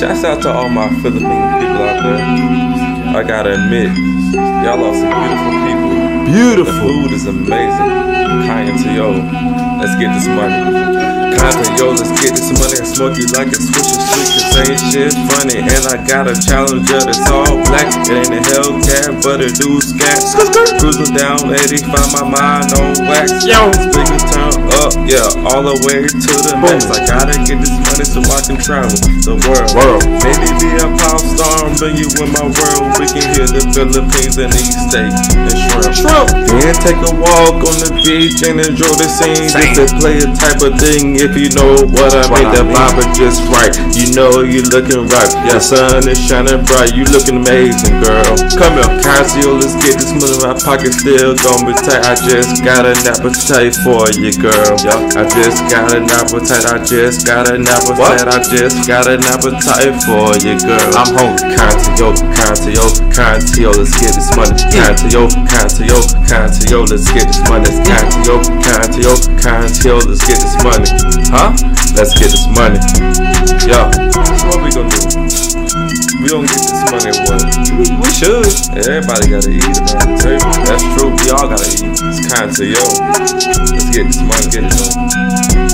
Shouts out to all my Philippine people out there. I gotta admit, y'all are some beautiful people. The Beautiful. food is amazing. Yo, let's get this money. Yo, let's get this money. I smoke you like a swisher sweet, cause ain't shit funny. And I got a challenger that's all black. It ain't a Hellcat, but a dude scat. Cruising down 85, my mind on wax. Yo. Speaking turn up, yeah, all the way to the max. I gotta get this money so I can travel the world. World. Maybe be a pop star and bring you in my world. We can hear the Philippines and East State and shrimp. Shrimp. Then take a walk on the beach and enjoy the scene. Same. Just to play a type of thing if you know what I What mean. I The vibe is just right. You know you looking right. Your sun is shining bright. You looking amazing, girl. Come here, Casio. Let's get this money. In my pocket still gonna be tight. I just got an appetite for you, girl. Yeah. I just got an appetite. I just got an appetite. I just got an appetite for you, girl. I'm hungry. Kain Tayo, Contio, Kain Tayo, let's get this money. Kain Tayo, Contio, Kain Tayo, let's get this money. Kain Tayo, Contio, Kain Tayo, let's get this money. Huh? Let's get this money. Yo, so what we gonna do? We gonna get this money what? We, should. Everybody gotta eat around the table. That's true. We all gotta eat. It's Kain Tayo. Let's get this money. Get it on.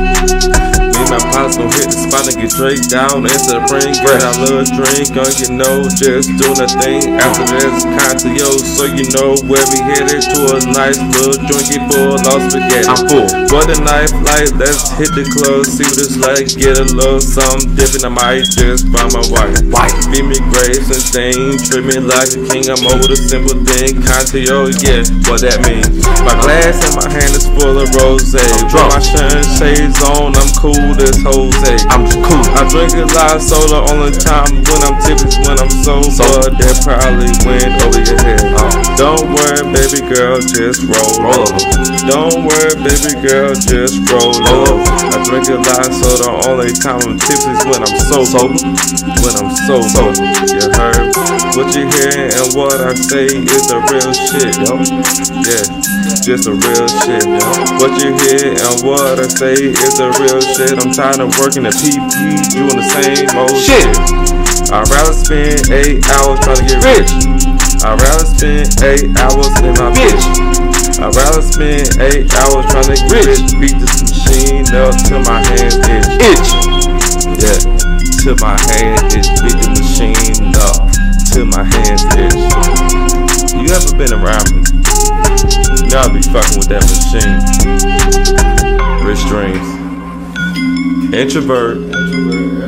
Me and my pops gon' hit the spot and get Drake down. Answer the ring, get our little drink on, you know, just doing a thing. After this, Kain Tayo, so you know where we headed to a nice little drinky full of spaghetti. I'm full. What the night flight, let's hit the club, see what it's like, get a little something different. I might just find my wife. Wife. Feed me grapes and things, treat me like a king. I'm over the simple thing. Kain Tayo, yeah, what that mean? My glass in my hand is full of rose. With drunk. my shine shades on, I'm cool as Jose. I'm cool. I drink a lot of soda only time when I'm tipping when I'm sober. Sober. That probably went over your head. Uh, don't worry, baby girl, just roll, Roll over. Don't worry, baby girl, just roll over. I drink a lot so the only time I'm tipsy is when I'm sober. Sober. When I'm so sober. You heard what you hear and what I say is the real shit, yo. Yeah, just the real shit, yo. What you hear and what I say is the real shit. I'm tired of working at PP, doing the same old Shit. I'd rather spend eight hours trying to get rich. I'd rather spend eight hours in my bitch. I'd rather spend eight hours trying to get rich. Beat this machine up till my hands itch. Itch. Yeah, till my hand itch. Beat the machine up till my hands itch. You ever been around me? You know I be fucking with that machine. Rich dreams. Introvert. Introvert.